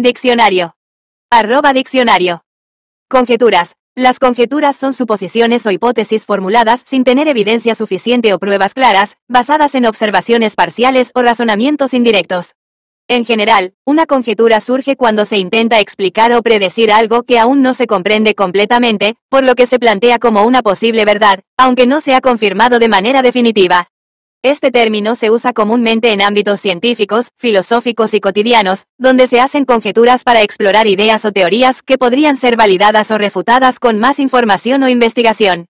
Diccionario. Arroba diccionario. Conjeturas. Las conjeturas son suposiciones o hipótesis formuladas sin tener evidencia suficiente o pruebas claras, basadas en observaciones parciales o razonamientos indirectos. En general, una conjetura surge cuando se intenta explicar o predecir algo que aún no se comprende completamente, por lo que se plantea como una posible verdad, aunque no se ha confirmado de manera definitiva. Este término se usa comúnmente en ámbitos científicos, filosóficos y cotidianos, donde se hacen conjeturas para explorar ideas o teorías que podrían ser validadas o refutadas con más información o investigación.